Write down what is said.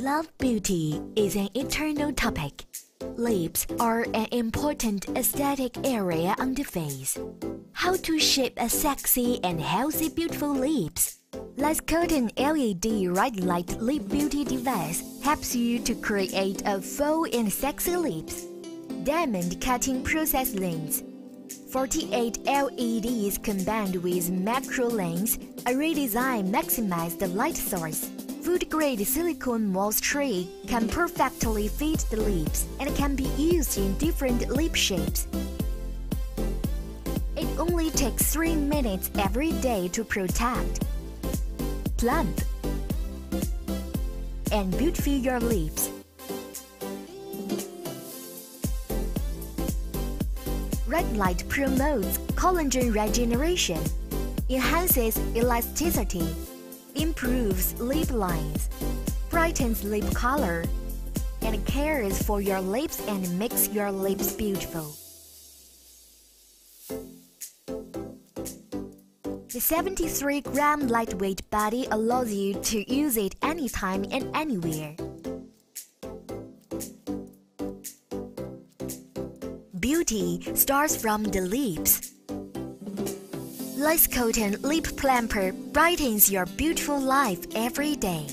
Love beauty is an eternal topic. Lips are an important aesthetic area on the face. How to shape a sexy and healthy beautiful lips? Lescolton LED Red Light Lip Beauty device helps you to create a full and sexy lips. Diamond cutting process lens. 48 LEDs combined with macro lens, a redesign maximize the light source. Food-grade silicone mold tray can perfectly fit the lips and can be used in different lip shapes. It only takes 3 minutes every day to protect, plump, and beautify your lips. Red light promotes collagen regeneration, enhances elasticity, improves lip lines, brightens lip color, and cares for your lips and makes your lips beautiful. The 73 gram lightweight body allows you to use it anytime and anywhere. Beauty starts from the lips. Lescolton Lip Plumper brightens your beautiful life every day.